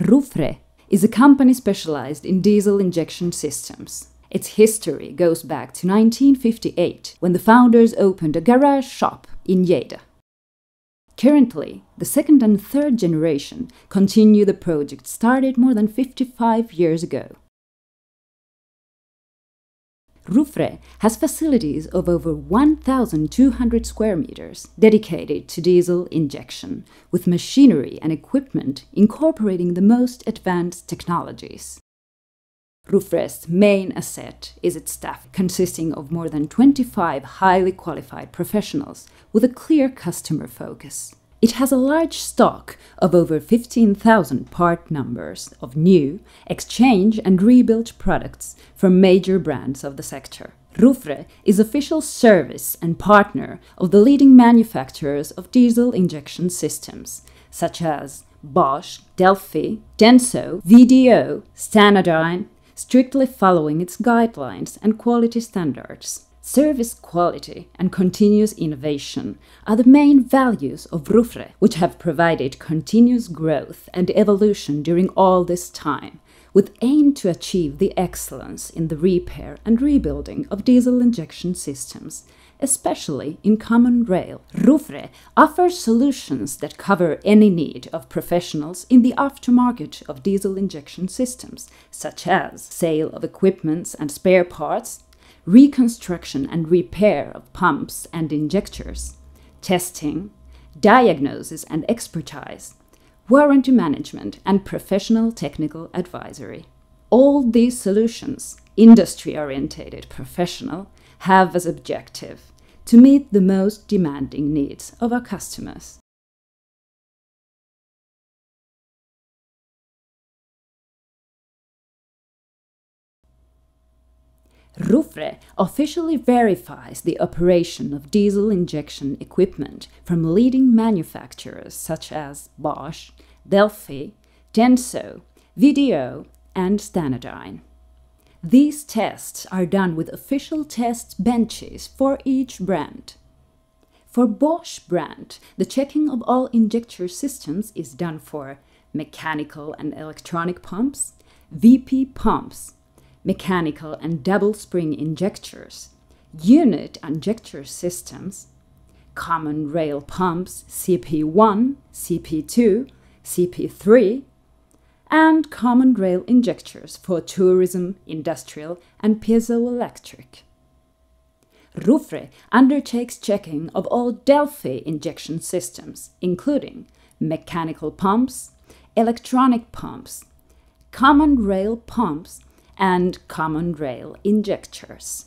Rufre is a company specialized in diesel injection systems. Its history goes back to 1958 when the founders opened a garage shop in Lleida. Currently, the second and third generation continue the project started more than 55 years ago. Rufre has facilities of over 1,200 square meters dedicated to diesel injection, with machinery and equipment incorporating the most advanced technologies. Rufre's main asset is its staff, consisting of more than 25 highly qualified professionals with a clear customer focus. It has a large stock of over 15,000 part numbers of new, exchange, and rebuilt products from major brands of the sector. Rufre is official service and partner of the leading manufacturers of diesel injection systems, such as Bosch, Delphi, Denso, VDO, Stanadyne, strictly following its guidelines and quality standards. Service quality and continuous innovation are the main values of Rufre, which have provided continuous growth and evolution during all this time, with aim to achieve the excellence in the repair and rebuilding of diesel injection systems, especially in common rail. Rufre offers solutions that cover any need of professionals in the aftermarket of diesel injection systems, such as sale of equipments and spare parts, reconstruction and repair of pumps and injectors, testing, diagnosis and expertise, warranty management, and professional technical advisory. All these solutions, industry oriented professional, have as objective to meet the most demanding needs of our customers. Rufre officially verifies the operation of diesel injection equipment from leading manufacturers such as Bosch, Delphi, Denso, VDO, and Stanadyne. These tests are done with official test benches for each brand. For Bosch brand, the checking of all injector systems is done for mechanical and electronic pumps, VP pumps, mechanical and double spring injectors, unit injector systems, common rail pumps CP1, CP2, CP3, and common rail injectors for tourism, industrial, and piezoelectric. Rufre undertakes checking of all Delphi injection systems, including mechanical pumps, electronic pumps, common rail pumps, and common rail injectors.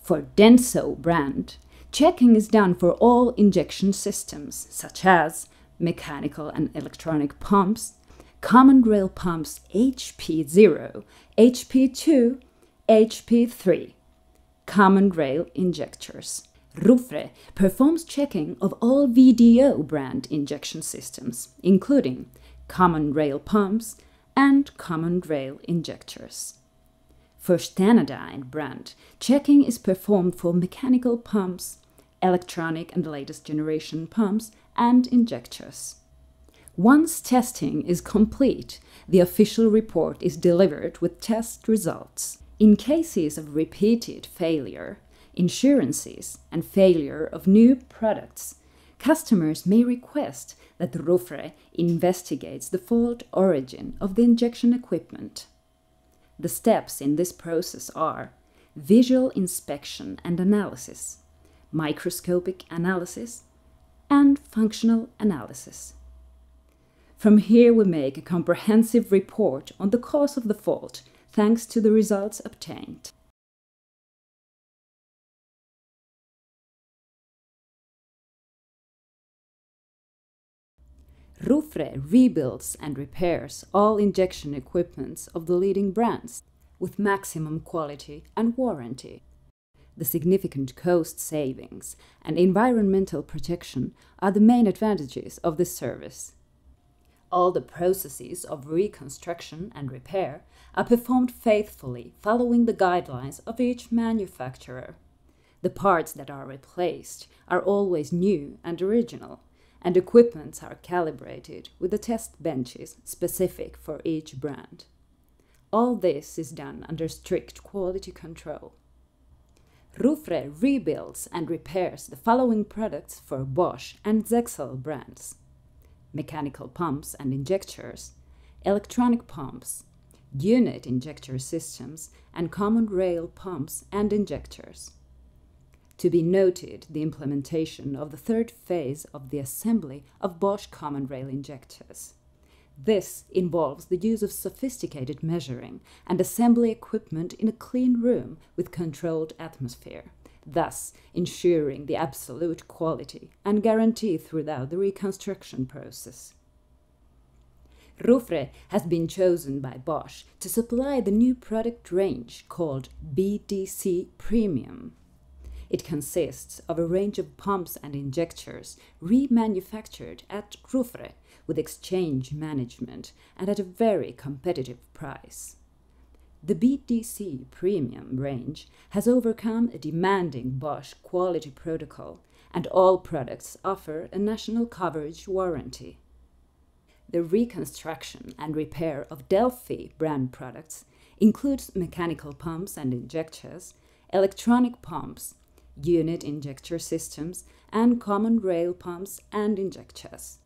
For Denso brand, checking is done for all injection systems, such as mechanical and electronic pumps, common rail pumps HP0, HP2, HP3, common rail injectors. Rufre performs checking of all VDO brand injection systems, including common rail pumps, and common rail injectors. For Stanadyne brand, checking is performed for mechanical pumps, electronic and latest generation pumps, and injectors. Once testing is complete, the official report is delivered with test results. In cases of repeated failure, insurances, and failure of new products, customers may request that Rufre investigates the fault origin of the injection equipment. The steps in this process are visual inspection and analysis, microscopic analysis, and functional analysis. From here, we make a comprehensive report on the cause of the fault thanks to the results obtained. Rufre rebuilds and repairs all injection equipments of the leading brands with maximum quality and warranty. The significant cost savings and environmental protection are the main advantages of this service. All the processes of reconstruction and repair are performed faithfully following the guidelines of each manufacturer. The parts that are replaced are always new and original and equipments are calibrated with the test benches specific for each brand. All this is done under strict quality control. Rufre rebuilds and repairs the following products for Bosch and Zexel brands mechanical pumps and injectors, electronic pumps, unit injector systems, and common rail pumps and injectors. To be noted the implementation of the third phase of the assembly of Bosch common rail injectors. This involves the use of sophisticated measuring and assembly equipment in a clean room with controlled atmosphere, thus ensuring the absolute quality and guarantee throughout the reconstruction process. Rufre has been chosen by Bosch to supply the new product range called BDC Premium. It consists of a range of pumps and injectors remanufactured at Rufre with exchange management and at a very competitive price. The BDC Premium range has overcome a demanding Bosch quality protocol, and all products offer a national coverage warranty. The reconstruction and repair of Delphi brand products includes mechanical pumps and injectors, electronic pumps, unit injector systems, and common rail pumps and injectors.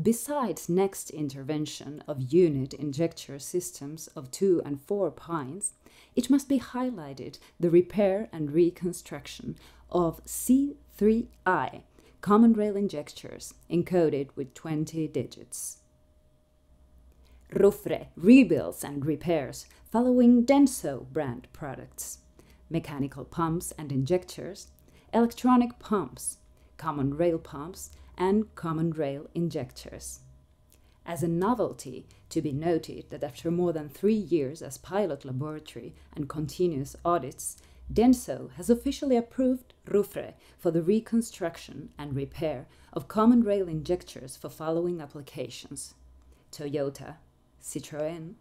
Besides next intervention of unit injector systems of 2 and 4 pines, it must be highlighted the repair and reconstruction of C3I common rail injectors encoded with 20 digits. Rufre rebuilds and repairs following Denso brand products mechanical pumps and injectors, electronic pumps, common rail pumps, and common rail injectors. As a novelty, to be noted that after more than three years as pilot laboratory and continuous audits, Denso has officially approved Rufre for the reconstruction and repair of common rail injectors for following applications Toyota, Citroën,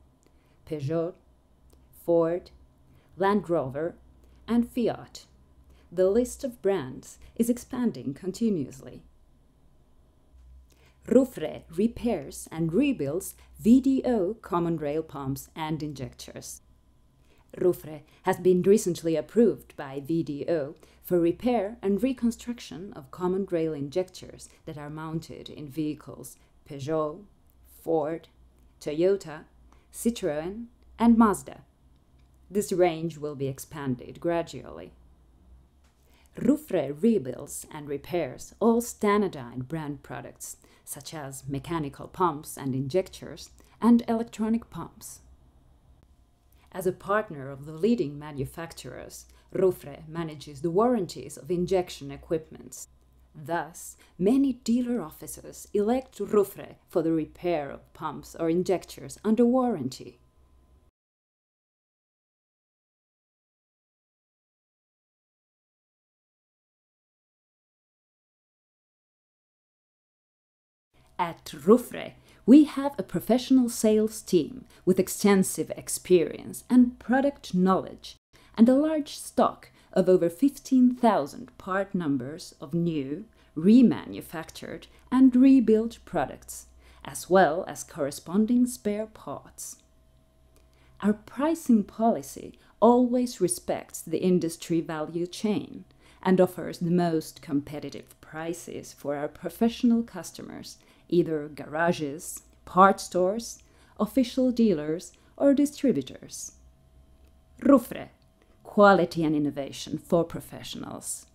Peugeot, Ford, Land Rover, and Fiat. The list of brands is expanding continuously. Rufre repairs and rebuilds VDO common rail pumps and injectors. Rufre has been recently approved by VDO for repair and reconstruction of common rail injectors that are mounted in vehicles Peugeot, Ford, Toyota, Citroën, and Mazda. This range will be expanded gradually. Rufre rebuilds and repairs all Stanadyne brand products, such as mechanical pumps and injectors, and electronic pumps. As a partner of the leading manufacturers, Rufre manages the warranties of injection equipments. Thus, many dealer offices elect Rufre for the repair of pumps or injectors under warranty. At Rufre, we have a professional sales team with extensive experience and product knowledge and a large stock of over 15,000 part numbers of new, remanufactured, and rebuilt products, as well as corresponding spare parts. Our pricing policy always respects the industry value chain and offers the most competitive prices for our professional customers, either garages, part stores, official dealers, or distributors. Rufre quality and innovation for professionals.